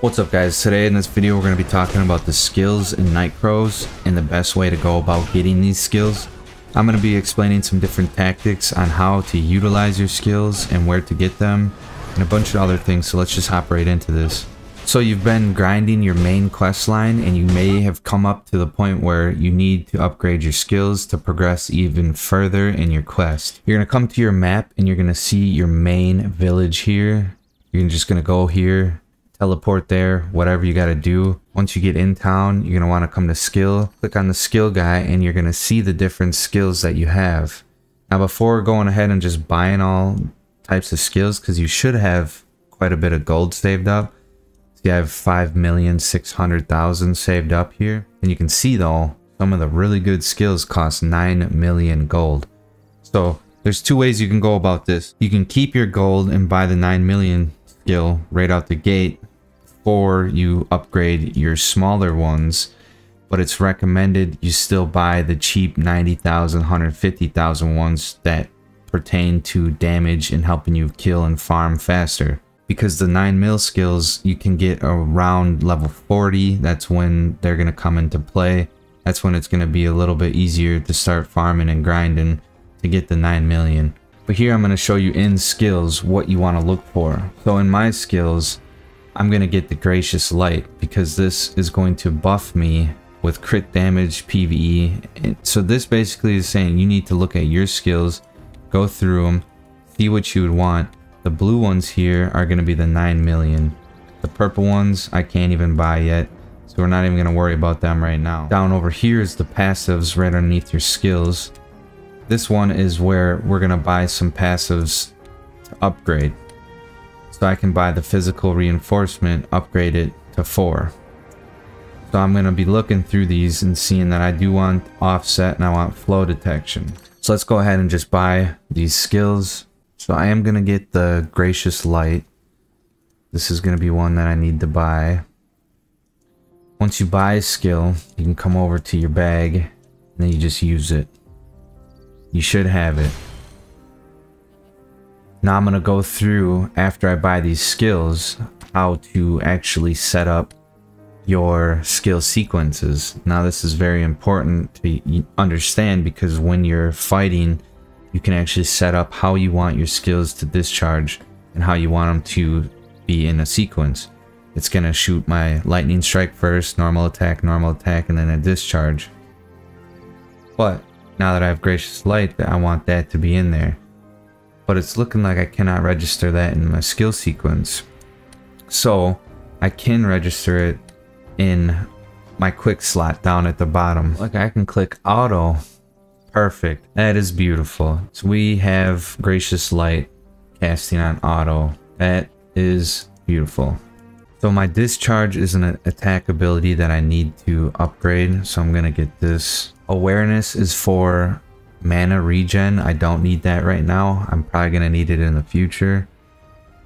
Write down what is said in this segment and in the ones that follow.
What's up guys, today in this video we're going to be talking about the skills in Night Crows and the best way to go about getting these skills. I'm going to be explaining some different tactics on how to utilize your skills and where to get them and a bunch of other things so let's just hop right into this. So you've been grinding your main quest line and you may have come up to the point where you need to upgrade your skills to progress even further in your quest. You're going to come to your map and you're going to see your main village here. You're just going to go here teleport there, whatever you got to do. Once you get in town, you're going to want to come to skill, click on the skill guy, and you're going to see the different skills that you have. Now, before going ahead and just buying all types of skills, because you should have quite a bit of gold saved up. See, I have 5,600,000 saved up here. And you can see though, some of the really good skills cost 9 million gold. So there's two ways you can go about this. You can keep your gold and buy the 9 million skill right out the gate before you upgrade your smaller ones but it's recommended you still buy the cheap 90,000 150,000 ones that pertain to damage and helping you kill and farm faster. Because the 9 mil skills you can get around level 40 that's when they're going to come into play. That's when it's going to be a little bit easier to start farming and grinding to get the 9 million. But here I'm going to show you in skills what you want to look for. So in my skills I'm going to get the Gracious Light because this is going to buff me with crit damage, PvE. And so this basically is saying you need to look at your skills, go through them, see what you would want. The blue ones here are going to be the 9 million. The purple ones I can't even buy yet. So we're not even going to worry about them right now. Down over here is the passives right underneath your skills. This one is where we're going to buy some passives to upgrade so I can buy the physical reinforcement, upgrade it to 4. So I'm going to be looking through these and seeing that I do want offset and I want flow detection. So let's go ahead and just buy these skills. So I am going to get the Gracious Light. This is going to be one that I need to buy. Once you buy a skill, you can come over to your bag and then you just use it. You should have it. Now I'm going to go through, after I buy these skills, how to actually set up your skill sequences. Now this is very important to understand because when you're fighting, you can actually set up how you want your skills to discharge and how you want them to be in a sequence. It's going to shoot my lightning strike first, normal attack, normal attack, and then a discharge. But now that I have gracious light, I want that to be in there but it's looking like I cannot register that in my skill sequence. So I can register it in my quick slot down at the bottom. Like I can click auto. Perfect. That is beautiful. So we have gracious light casting on auto. That is beautiful. So my discharge is an attack ability that I need to upgrade. So I'm going to get this. Awareness is for mana regen. I don't need that right now. I'm probably going to need it in the future.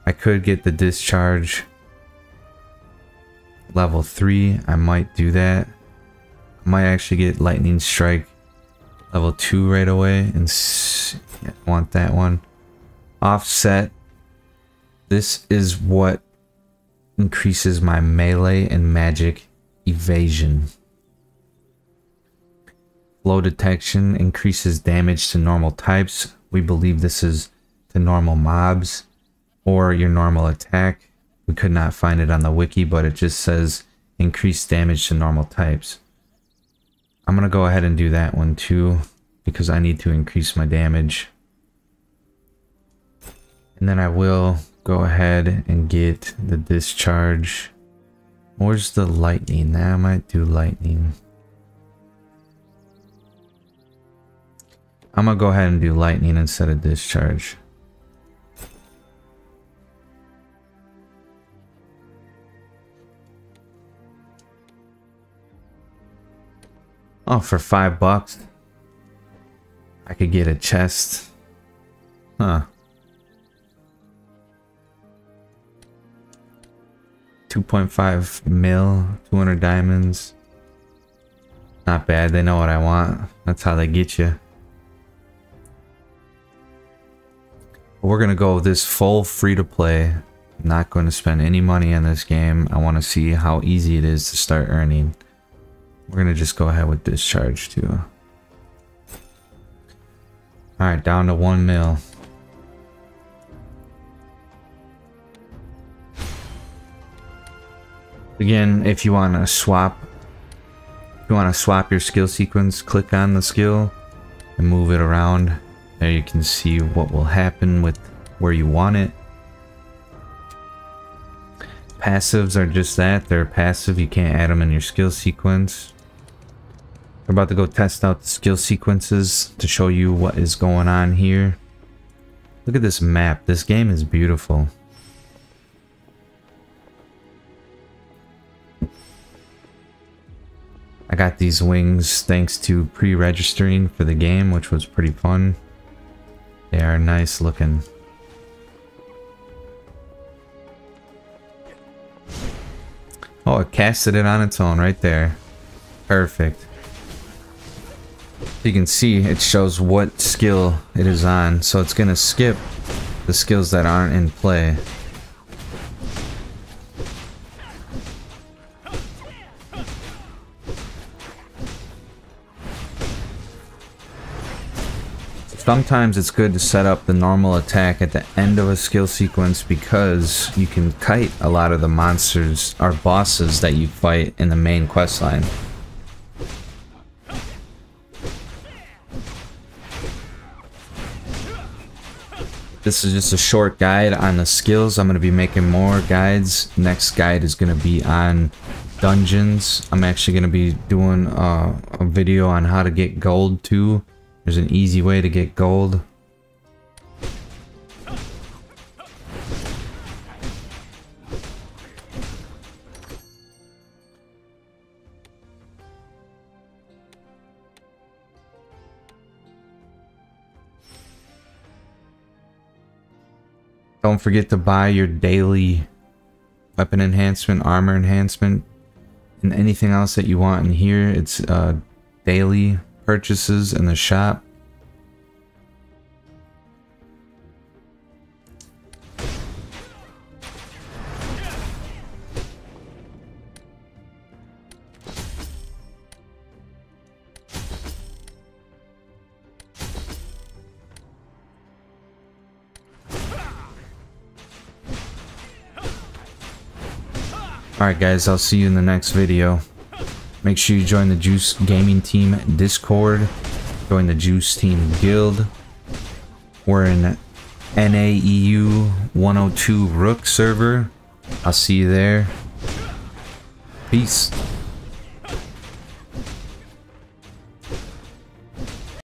I could get the discharge level 3. I might do that. I might actually get lightning strike level 2 right away and yeah, want that one. Offset. This is what increases my melee and magic evasion. Flow detection increases damage to normal types. We believe this is to normal mobs or your normal attack. We could not find it on the wiki, but it just says increased damage to normal types. I'm going to go ahead and do that one too because I need to increase my damage. And then I will go ahead and get the discharge. Where's the lightning? Now I might do lightning. I'm gonna go ahead and do lightning instead of discharge. Oh, for five bucks, I could get a chest. Huh. 2.5 mil, 200 diamonds. Not bad, they know what I want. That's how they get you. We're gonna go this full free to play Not going to spend any money in this game. I want to see how easy it is to start earning. We're going to just go ahead with discharge too. Alright, down to one mil. Again, if you want to swap, if you want to swap your skill sequence, click on the skill and move it around. There you can see what will happen with where you want it. Passives are just that, they're passive, you can't add them in your skill sequence. We're about to go test out the skill sequences to show you what is going on here. Look at this map, this game is beautiful. I got these wings thanks to pre-registering for the game, which was pretty fun. They are nice looking. Oh, it casted it on its own right there. Perfect. You can see it shows what skill it is on, so it's going to skip the skills that aren't in play. Sometimes it's good to set up the normal attack at the end of a skill sequence because you can kite a lot of the monsters or bosses that you fight in the main quest line. This is just a short guide on the skills. I'm going to be making more guides. Next guide is going to be on dungeons. I'm actually going to be doing uh, a video on how to get gold too. There's an easy way to get gold. Don't forget to buy your daily weapon enhancement, armor enhancement, and anything else that you want in here. It's uh, daily purchases in the shop. Alright guys, I'll see you in the next video. Make sure you join the Juice Gaming Team Discord. Join the Juice Team Guild. We're in NAEU 102 Rook server. I'll see you there. Peace.